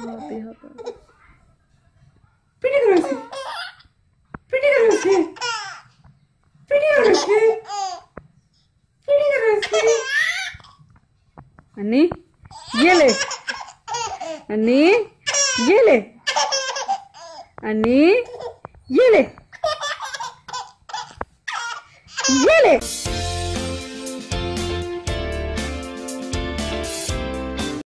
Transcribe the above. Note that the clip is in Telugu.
ঘুমাতেই হবে পিটি করেছে পিটি করেছে পিটি করেছে পিটি করেছে అని